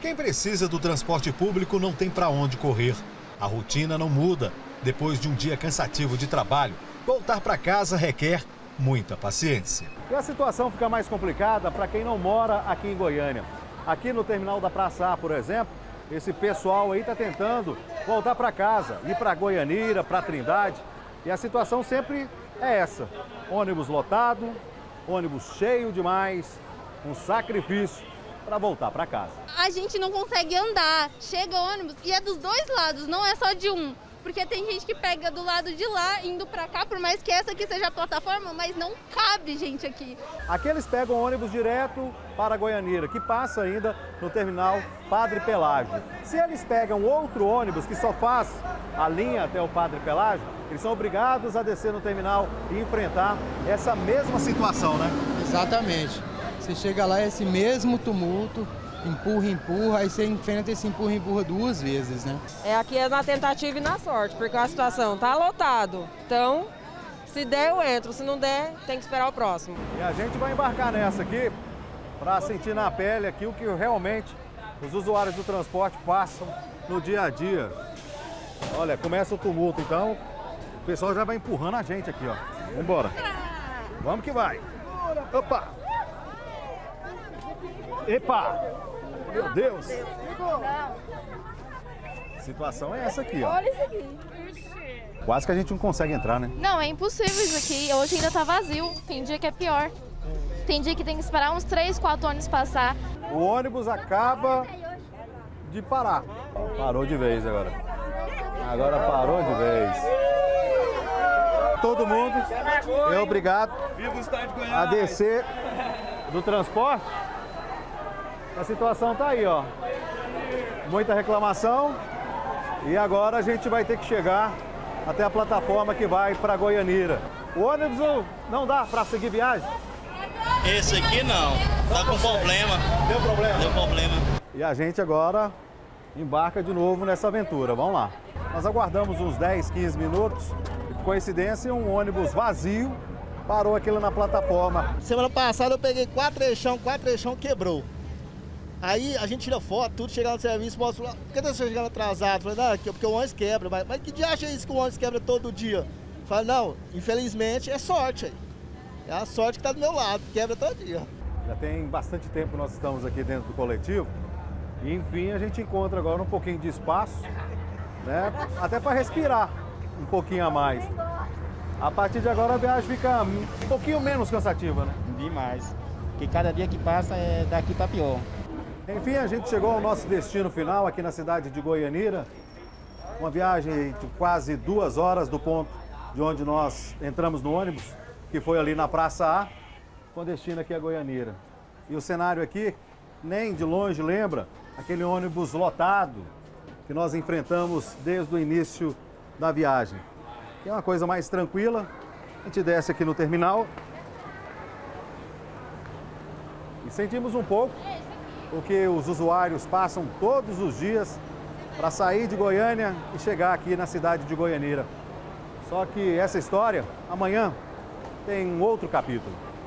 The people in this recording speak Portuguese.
Quem precisa do transporte público não tem para onde correr. A rotina não muda. Depois de um dia cansativo de trabalho, voltar para casa requer muita paciência. E a situação fica mais complicada para quem não mora aqui em Goiânia. Aqui no terminal da Praça A, por exemplo, esse pessoal aí está tentando voltar para casa, ir para Goianira, para Trindade. E a situação sempre é essa: ônibus lotado, ônibus cheio demais, um sacrifício para voltar para casa. A gente não consegue andar, chega ônibus e é dos dois lados, não é só de um porque tem gente que pega do lado de lá indo para cá, por mais que essa aqui seja a plataforma, mas não cabe gente aqui. Aqui eles pegam ônibus direto para Goianira, que passa ainda no terminal Padre Pelágio. Se eles pegam outro ônibus que só faz a linha até o Padre Pelágio, eles são obrigados a descer no terminal e enfrentar essa mesma situação, né? Exatamente. Você chega lá, é esse mesmo tumulto, empurra, empurra, aí você enfrenta esse empurra, empurra duas vezes, né? É, aqui é na tentativa e na sorte, porque a situação tá lotado. Então, se der, eu entro. Se não der, tem que esperar o próximo. E a gente vai embarcar nessa aqui para sentir na pele aqui o que realmente os usuários do transporte passam no dia a dia. Olha, começa o tumulto, então o pessoal já vai empurrando a gente aqui, ó. Vambora. Vamos que vai. Opa! Epa! Meu Deus! A situação é essa aqui, ó. Olha isso aqui. Quase que a gente não consegue entrar, né? Não, é impossível isso aqui. Hoje ainda tá vazio. Tem dia que é pior. Tem dia que tem que esperar uns 3, 4 ônibus passar. O ônibus acaba de parar. Parou de vez agora. Agora parou de vez. Todo mundo é obrigado a descer do transporte. A situação tá aí, ó. Muita reclamação. E agora a gente vai ter que chegar até a plataforma que vai para Goianira. O ônibus não dá para seguir viagem? Esse aqui não, tá com problema. Deu problema? Deu problema. E a gente agora embarca de novo nessa aventura. Vamos lá. Nós aguardamos uns 10, 15 minutos. Por coincidência, um ônibus vazio parou aquilo na plataforma. Semana passada eu peguei quatro eixão, quatro eixão quebrou. Aí a gente tira foto, tudo, chega no serviço, mostra lá, por que tá chegando atrasado? Falei, não, porque o ônibus quebra, mas, mas que dia acha isso que o ônibus quebra todo dia? Falei, não, infelizmente é sorte aí. É a sorte que tá do meu lado, quebra todo dia. Já tem bastante tempo que nós estamos aqui dentro do coletivo. E enfim a gente encontra agora um pouquinho de espaço, né? Até para respirar um pouquinho a mais. A partir de agora a viagem fica um pouquinho menos cansativa, né? Demais. Porque cada dia que passa é daqui para pior. Enfim, a gente chegou ao nosso destino final aqui na cidade de Goianira. Uma viagem de quase duas horas do ponto de onde nós entramos no ônibus, que foi ali na Praça A, com destino aqui a Goianira. E o cenário aqui nem de longe lembra aquele ônibus lotado que nós enfrentamos desde o início da viagem. é uma coisa mais tranquila, a gente desce aqui no terminal e sentimos um pouco o que os usuários passam todos os dias para sair de Goiânia e chegar aqui na cidade de Goianira. Só que essa história, amanhã, tem um outro capítulo.